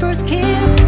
first kiss.